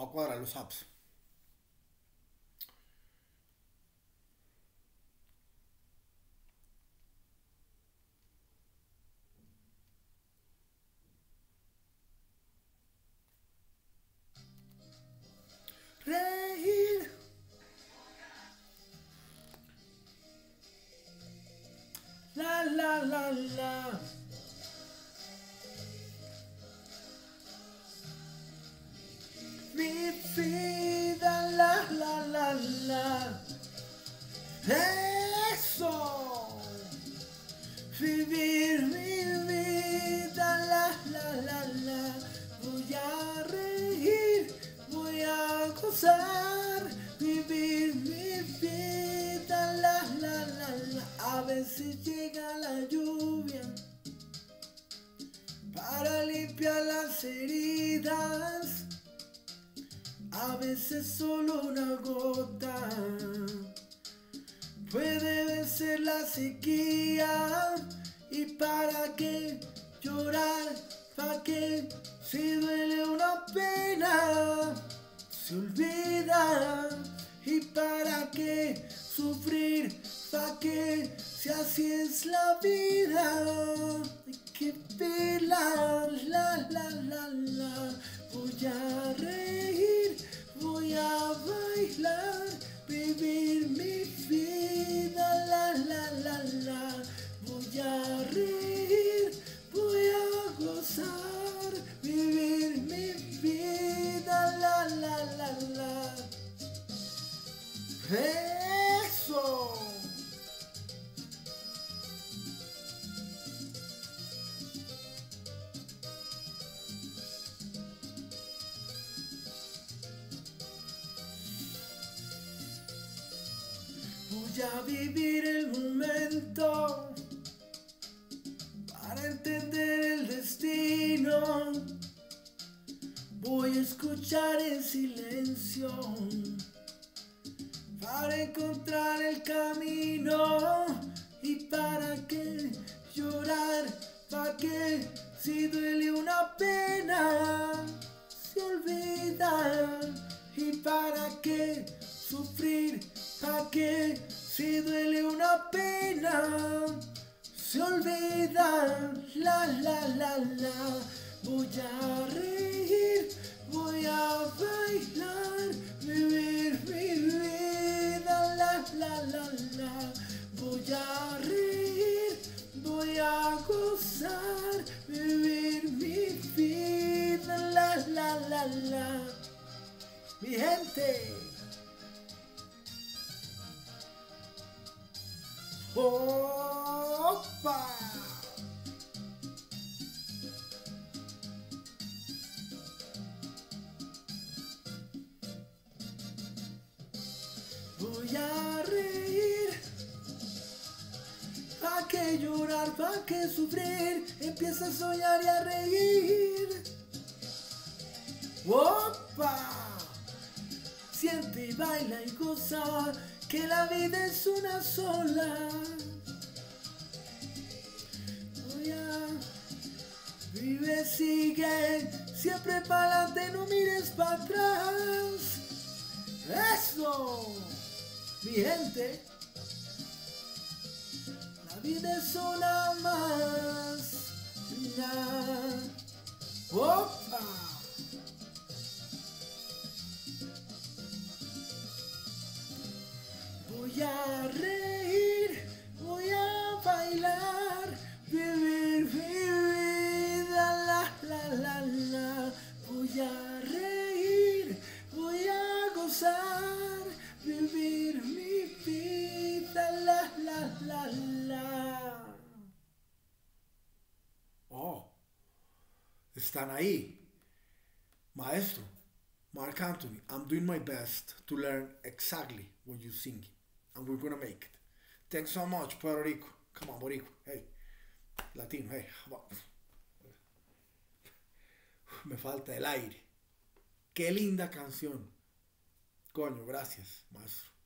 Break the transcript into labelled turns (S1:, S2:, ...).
S1: o quadra lo saps. Reír. La la la la. Veces llega la lluvia para limpiar las heridas. A veces solo una gota puede vencer la sequía. ¿Y para qué llorar? ¿Para qué? Si duele una pena, se olvida. ¿Y para qué sufrir? ¿Para qué? Si así es la vida, hay que vivirla, la la la la. Voy a reír, voy a bailar, vivir mi vida, la la la la. Voy a reír, voy a gozar, vivir mi vida, la la la la. Eso. Voy vivir el momento para entender el destino. Voy a escuchar en silencio para encontrar el camino. ¿Y para qué llorar? ¿Para qué? Si duele una pena, se olvida. ¿Y para qué sufrir? ¿Para qué? Si duele una pena, se olvida. La la la la. Voy a reír, voy a bailar, vivir mi vida. La la la la. Voy a reír, voy a gozar, vivir mi vida. La la la la. Mi gente. ¡Opa! Voy a reír. ¿Pa' qué llorar? ¿Pa' qué sufrir? Empieza a soñar y a reír. ¡Opa! Siente y baila y goza que la vida es una sola. Voy a vive, sigue, siempre para adelante, no mires para atrás. Eso, mi gente. La vida es una más. Ya. Opa. Voy a reír, voy a bailar, vivir mi vida, la la la la. Voy a reír, voy a gozar, vivir mi vida, la la la la. Oh, están ahí. Maestro, Mark Anthony, I'm doing my best to learn exactly what you sing, we're gonna make it. Thanks so much, Puerto Rico. Come on, Boricua. Hey, Latino. Hey, me falta el aire. Qué linda canción. Coño, gracias, maestro.